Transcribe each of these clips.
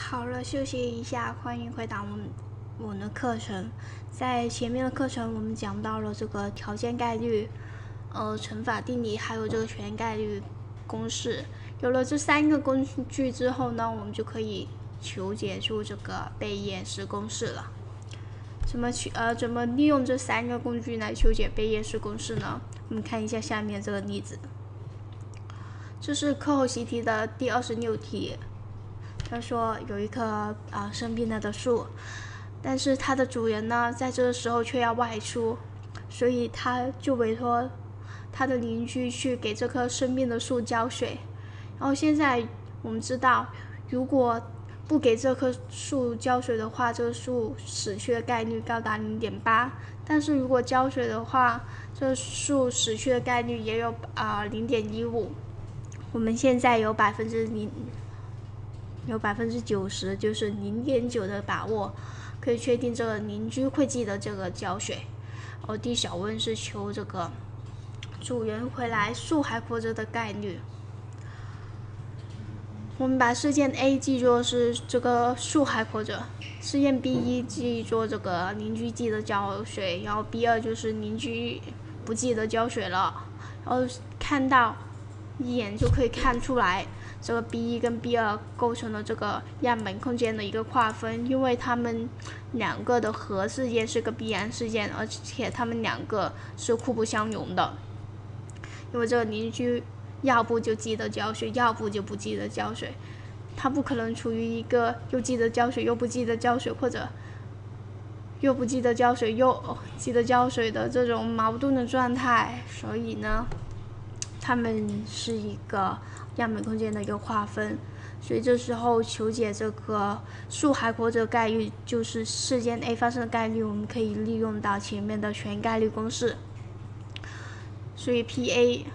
好了，休息一下，欢迎回答我们我们的课程。在前面的课程，我们讲到了这个条件概率、呃乘法定理，还有这个全概率公式。有了这三个工具之后呢，我们就可以求解出这个贝叶斯公式了。怎么去呃怎么利用这三个工具来求解贝叶斯公式呢？我们看一下下面这个例子，这是课后习题的第二十六题。他说有一棵啊生病了的树，但是它的主人呢在这个时候却要外出，所以他就委托他的邻居去给这棵生病的树浇水。然后现在我们知道，如果不给这棵树浇水的话，这个树死去的概率高达零点八。但是如果浇水的话，这树死去的概率也有啊零点一五。我们现在有百分之零。有百分之九十，就是零点九的把握，可以确定这个邻居会记得这个浇水。哦，第小问是求这个主人回来树还活着的概率。我们把事件 A 记作是这个树还活着，事件 B 一记作这个邻居记得浇水，然后 B 二就是邻居不记得浇水了，然后看到一眼就可以看出来。这个 B 一跟 B 二构成了这个样本空间的一个划分，因为它们两个的核事件是个必然事件，而且它们两个是互不相容的。因为这个邻居要不就记得浇水，要不就不记得浇水，他不可能处于一个又记得浇水又不记得浇水，或者又不记得浇水又记得浇水的这种矛盾的状态，所以呢，他们是一个。样本空间的一个划分，所以这时候求解这个树还活着概率，就是事件 A 发生的概率，我们可以利用到前面的全概率公式。所以 P A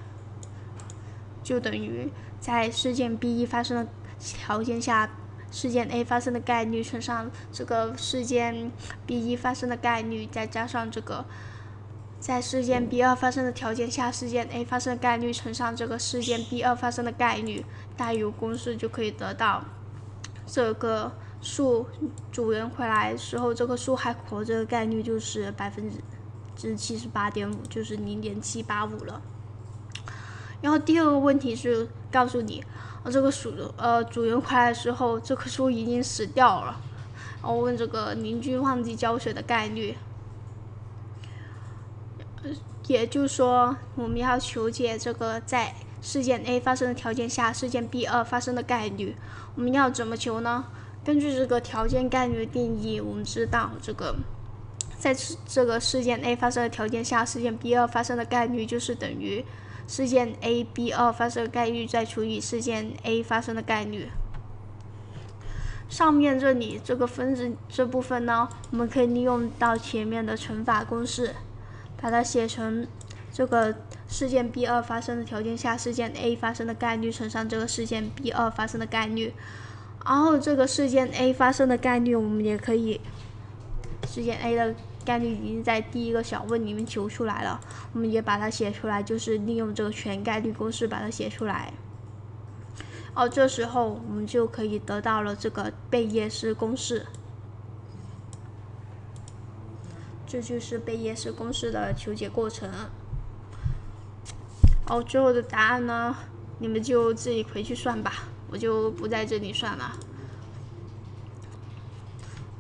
就等于在事件 B 一发生的条件下，事件 A 发生的概率乘上这个事件 B 一发生的概率，再加上这个。在事件 B 二发生的条件下，事件 A 发生的概率乘上这个事件 B 二发生的概率，大于公式就可以得到这个树主人回来时候，这棵树还活着的概率就是百分之七十八点五，就是零点七八五了。然后第二个问题是告诉你，这个树呃主人回来的时候，这棵树已经死掉了。然后问这个邻居忘记浇水的概率。也就是说，我们要求解这个在事件 A 发生的条件下，事件 B 二发生的概率，我们要怎么求呢？根据这个条件概率的定义，我们知道这个在这个事件 A 发生的条件下，事件 B 二发生的概率就是等于事件 A B 二发生的概率再除以事件 A 发生的概率。上面这里这个分子这部分呢，我们可以利用到前面的乘法公式。把它写成这个事件 B 二发生的条件下，事件 A 发生的概率乘上这个事件 B 二发生的概率，然后这个事件 A 发生的概率，我们也可以，事件 A 的概率已经在第一个小问里面求出来了，我们也把它写出来，就是利用这个全概率公式把它写出来。哦，这时候我们就可以得到了这个贝叶斯公式。这就是贝叶斯公式的求解过程。哦，最后的答案呢，你们就自己回去算吧，我就不在这里算了。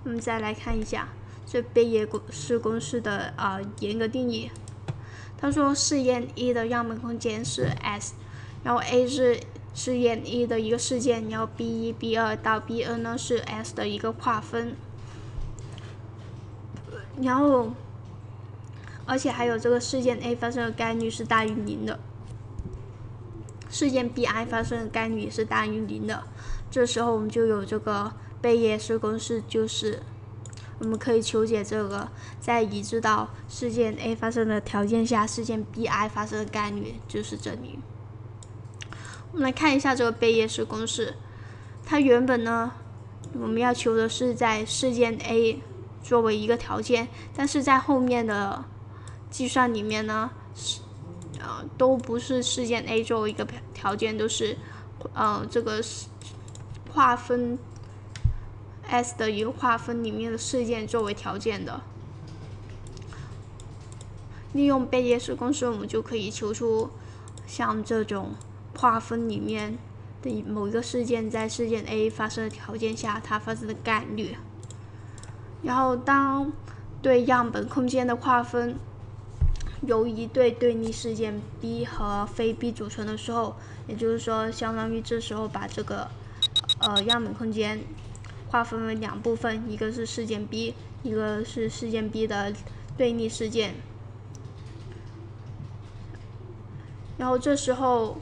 我们再来看一下这贝叶式公式的啊严格定义。他说试验一的样本空间是 S，然后 A 是试验一的一个事件，然后 B 一、B 二到 B N 呢是 S 的一个划分。然后，而且还有这个事件 A 发生的概率是大于零的，事件 B I 发生的概率也是大于零的。这时候我们就有这个贝叶斯公式，就是我们可以求解这个在已知到事件 A 发生的条件下，事件 B I 发生的概率就是这里。我们来看一下这个贝叶斯公式，它原本呢，我们要求的是在事件 A。作为一个条件，但是在后面的计算里面呢，是呃都不是事件 A 作为一个条件，都是呃这个划分 S 的一个划分里面的事件作为条件的。利用贝叶式公式，我们就可以求出像这种划分里面的某一个事件在事件 A 发生的条件下它发生的概率。然后当对样本空间的划分由一对对立事件 B 和非 B 组成的时候，也就是说，相当于这时候把这个呃样本空间划分为两部分，一个是事件 B，一个是事件 B 的对立事件。然后这时候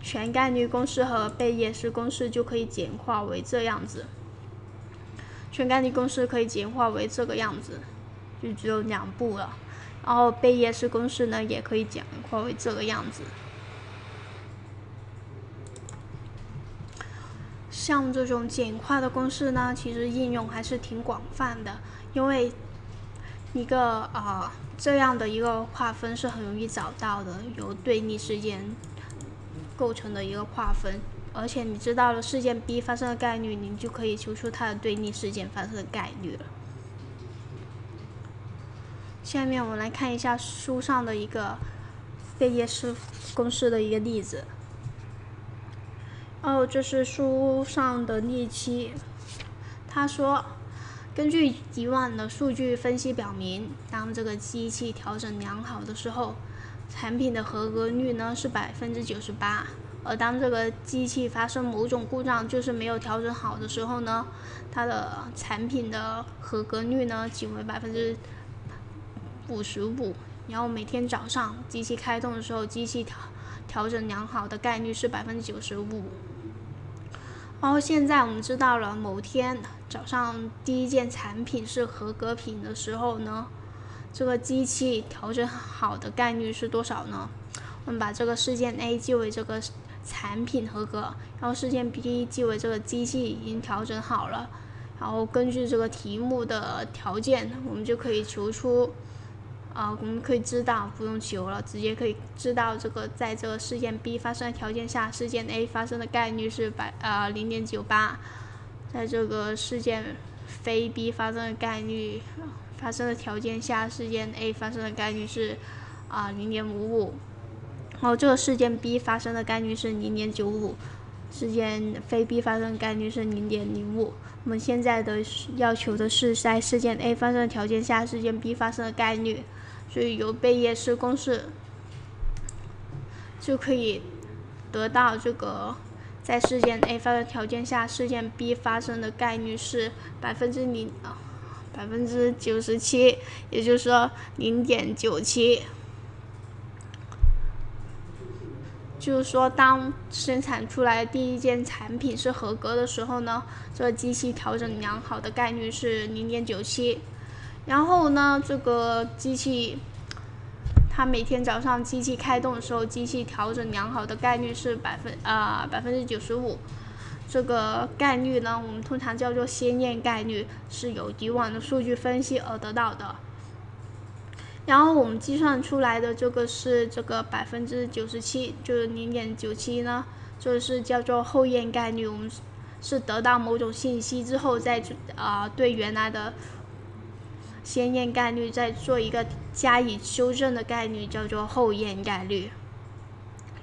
全概率公式和贝叶式公式就可以简化为这样子。全概率公式可以简化为这个样子，就只有两步了。然后贝叶式公式呢，也可以简化为这个样子。像这种简化的公式呢，其实应用还是挺广泛的，因为一个啊这样的一个划分是很容易找到的，由对立事件构成的一个划分。而且你知道了事件 B 发生的概率，你就可以求出它的对立事件发生的概率了。下面我们来看一下书上的一个贝叶斯公式的一个例子。哦，这是书上的例七。他说，根据以往的数据分析表明，当这个机器调整良好的时候，产品的合格率呢是百分之九十八。而当这个机器发生某种故障，就是没有调整好的时候呢，它的产品的合格率呢仅为百分之五十五。然后每天早上机器开动的时候，机器调调整良好的概率是百分之九十五。然后现在我们知道了，某天早上第一件产品是合格品的时候呢，这个机器调整好的概率是多少呢？我们把这个事件 A 记为这个。产品合格，然后事件 B 记为这个机器已经调整好了，然后根据这个题目的条件，我们就可以求出，啊，我们可以知道，不用求了，直接可以知道这个在这个事件 B 发生的条件下，事件 A 发生的概率是百啊零点九八，在这个事件非 B 发生的概率发生的条件下，事件 A 发生的概率是啊零点五五。然后这个事件 B 发生的概率是零点九五，事件非 B 发生概率是零点零五。我们现在的要求的是在事件 A 发生的条件下，事件 B 发生的概率，所以由贝叶斯公式就可以得到这个在事件 A 发生条件下，事件 B 发生的概率是百分之零啊百分之九十七，也就是说零点九七。就是说，当生产出来第一件产品是合格的时候呢，这个机器调整良好的概率是零点九七。然后呢，这个机器它每天早上机器开动的时候，机器调整良好的概率是百分啊百分之九十五。这个概率呢，我们通常叫做先验概率，是由以往的数据分析而得到的。然后我们计算出来的这个是这个百分之九十七，就是零点九七呢，就是叫做后验概率。我们是得到某种信息之后，再啊对原来的先验概率再做一个加以修正的概率，叫做后验概率。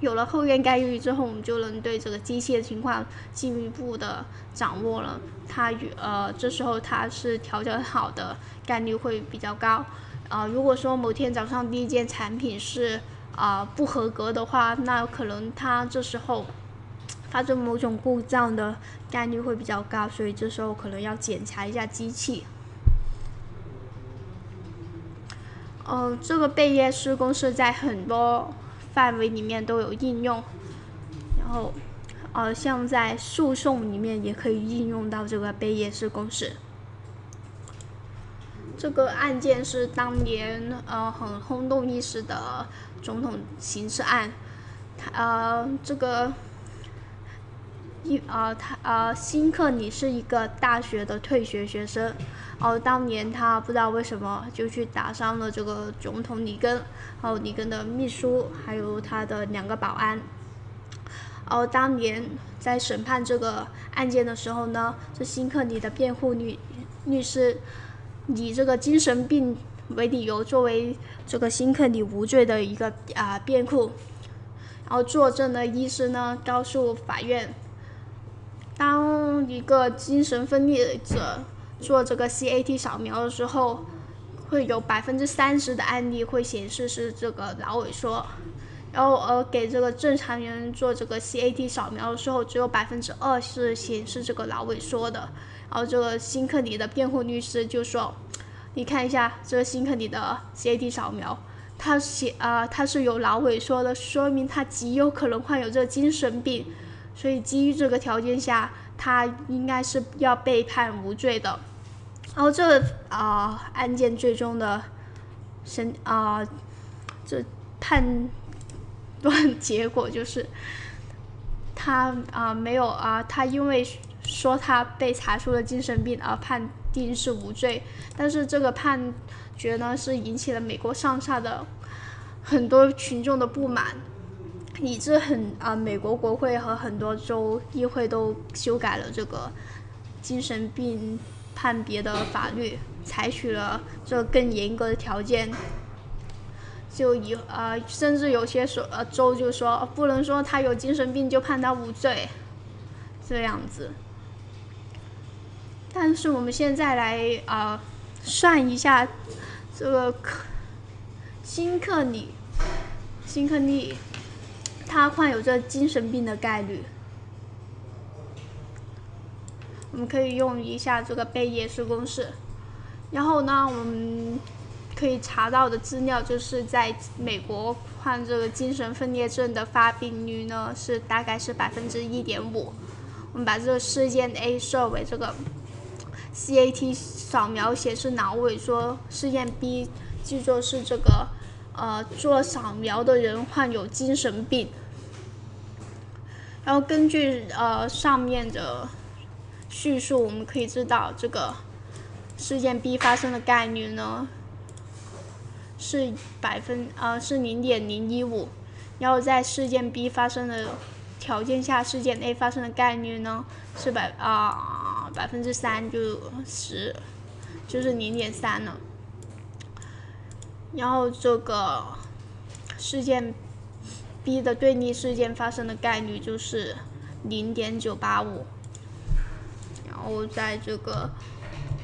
有了后验概率之后，我们就能对这个机器的情况进一步的掌握了。它与呃这时候它是调整好的概率会比较高。啊，如果说某天早上第一件产品是啊不合格的话，那可能它这时候发生某种故障的概率会比较高，所以这时候可能要检查一下机器。哦，这个贝叶斯公式在很多范围里面都有应用，然后呃，像在诉讼里面也可以应用到这个贝叶式公式。这个案件是当年呃很轰动一时的总统刑事案，他呃这个一呃他呃辛克里是一个大学的退学学生，哦当年他不知道为什么就去打伤了这个总统里根，还有里根的秘书，还有他的两个保安，然后当年在审判这个案件的时候呢，这辛克里的辩护律律师以这个精神病为理由，作为这个辛克里无罪的一个啊辩护。然后作证的医师呢，告诉法院，当一个精神分裂者做这个 CAT 扫描的时候，会有百分之三十的案例会显示是这个脑萎缩。然后，而给这个正常人做这个 CAT 扫描的时候，只有百分之二是显示这个脑萎缩的。然后，这个辛克里的辩护律师就说：“你看一下这个辛克里的 CAT 扫描，他写啊，他是有脑萎缩的，说明他极有可能患有这个精神病。所以，基于这个条件下，他应该是要被判无罪的。然后，这啊案件最终的审啊这判。”断 结果就是，他啊没有啊，他因为说他被查出了精神病而判定是无罪，但是这个判决呢是引起了美国上下的很多群众的不满，以致很啊美国国会和很多州议会都修改了这个精神病判别的法律，采取了这更严格的条件。就以呃，甚至有些说呃州就说不能说他有精神病就判他无罪，这样子。但是我们现在来啊算一下这个克辛克里辛克利他患有这精神病的概率，我们可以用一下这个贝叶斯公式，然后呢我们。可以查到的资料就是在美国患这个精神分裂症的发病率呢是大概是百分之一点五。我们把这个事件 A 设为这个 CAT 扫描显示脑萎缩，事件 B 记作是这个呃做扫描的人患有精神病。然后根据呃上面的叙述，我们可以知道这个事件 B 发生的概率呢。是百分呃是零点零一五，然后在事件 B 发生的条件下，事件 A 发生的概率呢是百啊百分之三就十，就是零点三了。然后这个事件 B 的对立事件发生的概率就是零点九八五，然后在这个。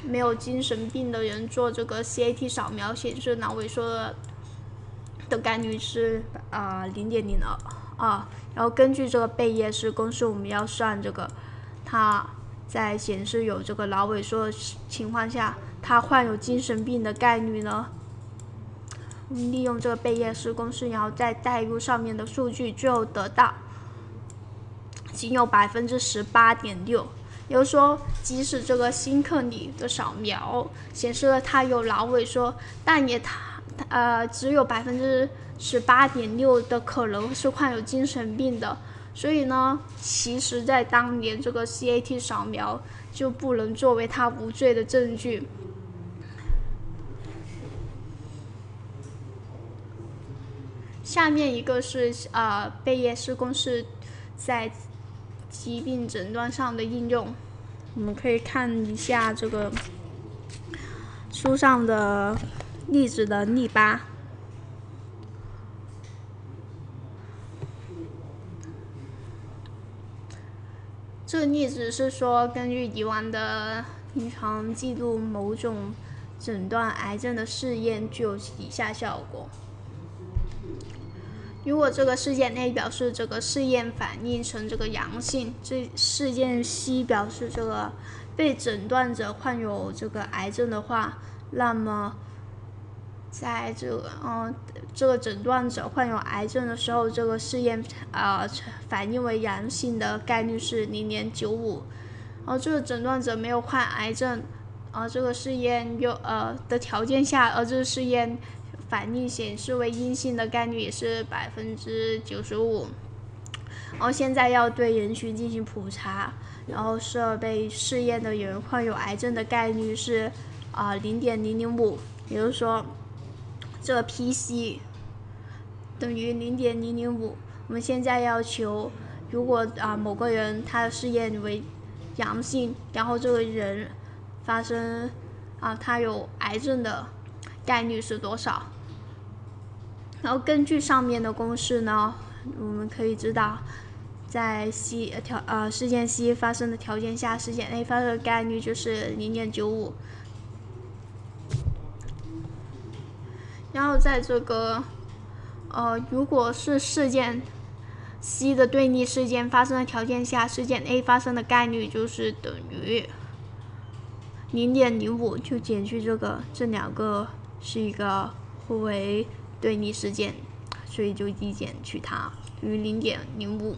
没有精神病的人做这个 CAT 扫描显示脑萎缩的概率是啊零点零二啊，然后根据这个贝叶斯公式，我们要算这个他在显示有这个脑萎缩的情况下，他患有精神病的概率呢？利用这个贝叶斯公式，然后再代入上面的数据，最后得到仅有百分之十八点六。也就是说，即使这个新克里的扫描显示了他有脑萎缩，但也他呃只有百分之十八点六的可能是患有精神病的。所以呢，其实在当年这个 CAT 扫描就不能作为他无罪的证据。下面一个是呃贝叶斯公式在。疾病诊断上的应用，我们可以看一下这个书上的例子的例八。这例子是说，根据以往的临床记录，某种诊断癌症的试验具有以下效果。如果这个事件 A 表示这个试验反应呈这个阳性，这事件 C 表示这个被诊断者患有这个癌症的话，那么在这个嗯这个诊断者患有癌症的时候，这个试验啊反应为阳性的概率是零点九五，然后这个诊断者没有患癌症，啊这个试验又呃的条件下，而这个试验。反应显示为阴性的概率也是百分之九十五，然后现在要对人群进行普查，然后设备试验的人患有癌症的概率是啊零点零零五，也就是说，这 PC 等于零点零零五。我们现在要求如果啊某个人他的试验为阳性，然后这个人发生啊他有癌症的概率是多少？然后根据上面的公式呢，我们可以知道，在 C 条呃事件 C 发生的条件下，事件 A 发生的概率就是零点九五。然后在这个呃如果是事件 C 的对立事件发生的条件下，事件 A 发生的概率就是等于零点零五，就减去这个，这两个是一个互为。对立事件，所以就递减去它于零点零五，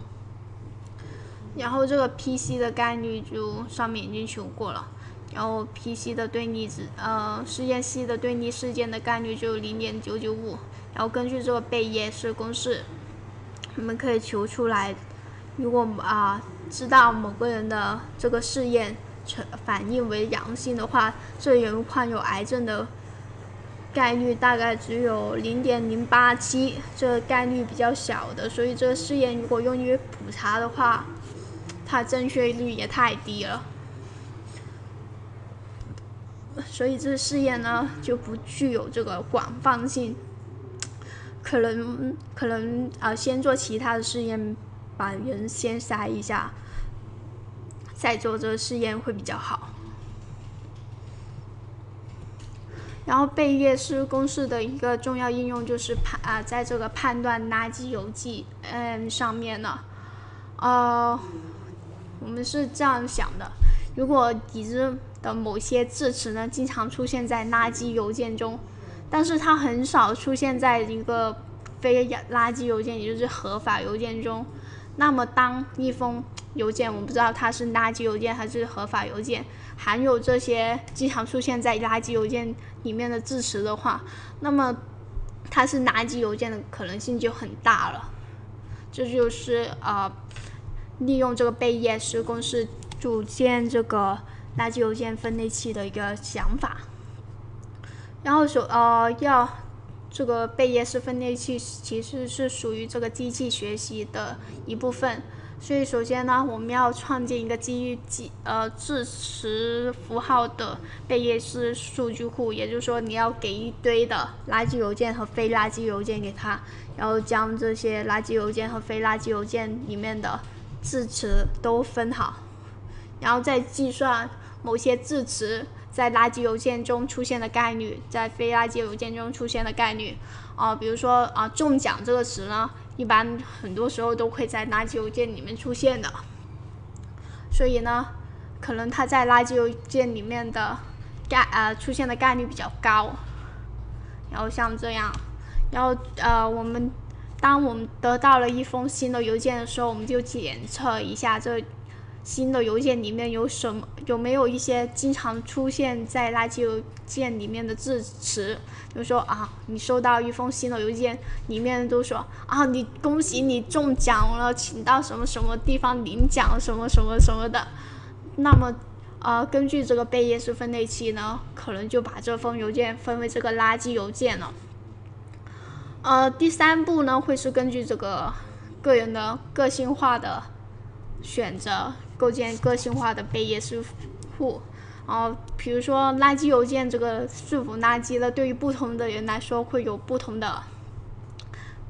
然后这个 P C 的概率就上面已经求过了，然后 P C 的对立子呃事件 C 的对立事件的概率就零点九九五，然后根据这个贝叶式公式，我们可以求出来，如果啊知道某个人的这个试验呈反应为阳性的话，这人患有癌症的。概率大概只有零点零八七，这概率比较小的，所以这个试验如果用于普查的话，它正确率也太低了，所以这个试验呢就不具有这个广泛性，可能可能啊先做其他的试验，把人先筛一下，再做这个试验会比较好。然后贝叶斯公式的一个重要应用就是判啊，在这个判断垃圾邮寄嗯上面呢，呃，我们是这样想的：如果已知的某些字词呢，经常出现在垃圾邮件中，但是它很少出现在一个非垃圾邮件，也就是合法邮件中，那么当一封邮件，我不知道它是垃圾邮件还是合法邮件，含有这些经常出现在垃圾邮件里面的字词的话，那么它是垃圾邮件的可能性就很大了。这就是呃，利用这个贝叶斯公式组建这个垃圾邮件分类器的一个想法。然后说呃要这个贝叶式分类器其实是属于这个机器学习的一部分。所以首先呢，我们要创建一个基于记呃字词符号的贝叶式数据库，也就是说，你要给一堆的垃圾邮件和非垃圾邮件给它，然后将这些垃圾邮件和非垃圾邮件里面的字词都分好，然后再计算某些字词在垃圾邮件中出现的概率，在非垃圾邮件中出现的概率。啊，比如说啊，中奖这个词呢。一般很多时候都会在垃圾邮件里面出现的，所以呢，可能它在垃圾邮件里面的概呃出现的概率比较高。然后像这样，然后呃我们当我们得到了一封新的邮件的时候，我们就检测一下这。新的邮件里面有什么？有没有一些经常出现在垃圾邮件里面的字词？比如说啊，你收到一封新的邮件，里面都说啊，你恭喜你中奖了，请到什么什么地方领奖，什么什么什么的。那么，呃，根据这个贝叶斯分类器呢，可能就把这封邮件分为这个垃圾邮件了。呃，第三步呢，会是根据这个个人的个性化的选择。构建个性化的贝叶斯库，然后比如说垃圾邮件这个是否垃圾呢？对于不同的人来说会有不同的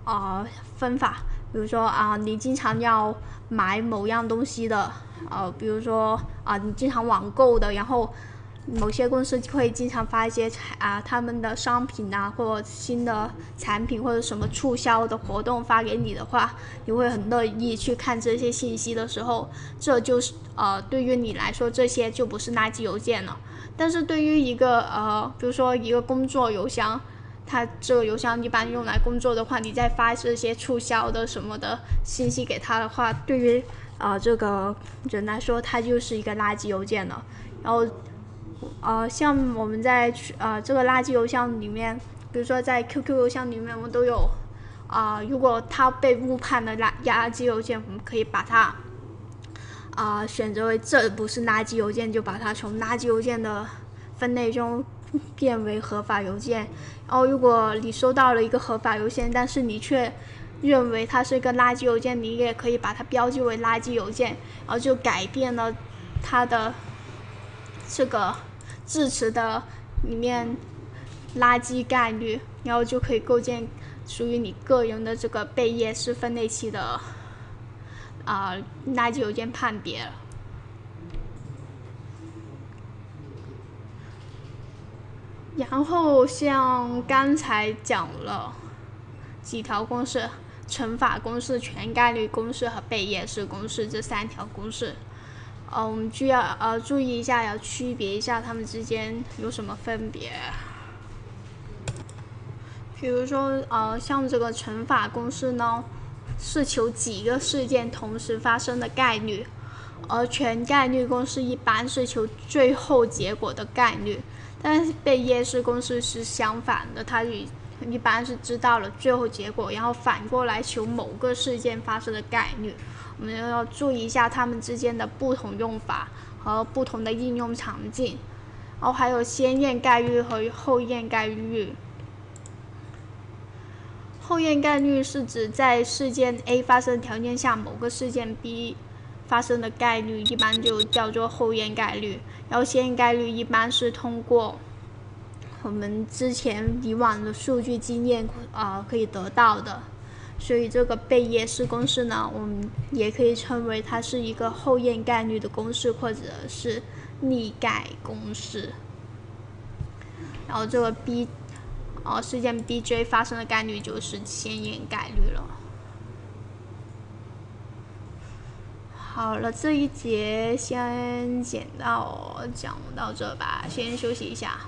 啊分法。比如说啊，你经常要买某样东西的，呃，比如说啊，你经常网购的，然后。某些公司会经常发一些 啊，他们的商品啊，或新的产品或者什么促销的活动发给你的话，你会很乐意去看这些信息的时候，这就是呃，对于你来说这些就不是垃圾邮件了。但是对于一个呃，比如说一个工作邮箱，它这个邮箱一般用来工作的话，你再发这些促销的什么的信息给他的话，对于呃这个人来说，它就是一个垃圾邮件了。然后。呃，像我们在呃这个垃圾邮箱里面，比如说在 QQ 邮箱里面，我们都有啊，如果它被误判的垃垃圾邮件，我们可以把它啊选择为这不是垃圾邮件，就把它从垃圾邮件的分类中变为合法邮件。然后，如果你收到了一个合法邮件，但是你却认为它是一个垃圾邮件，你也可以把它标记为垃圾邮件，然后就改变了它的这个字词的里面垃圾概率，然后就可以构建属于你个人的这个贝叶式分类器的啊垃圾邮件判别了。然后像刚才讲了几条公式。乘法公式、全概率公式和贝叶式公式这三条公式，呃，我们就要呃注意一下，要区别一下它们之间有什么分别。比如说，呃，像这个乘法公式呢，是求几个事件同时发生的概率，而全概率公式一般是求最后结果的概率，但是贝叶式公式是相反的，它与一般是知道了最后结果，然后反过来求某个事件发生的概率。我们要注意一下它们之间的不同用法和不同的应用场景。然后还有先验概率和后验概率。后验概率是指在事件 A 发生条件下，某个事件 B 发生的概率，一般就叫做后验概率。然后先验概率一般是通过。我们之前以往的数据经验啊可以得到的，所以这个贝叶斯公式呢，我们也可以称为它是一个后验概率的公式，或者是逆概公式。然后这个 B，哦，事件 Bj 发生的概率就是先验概率了。好了，这一节先简到讲到这吧，先休息一下。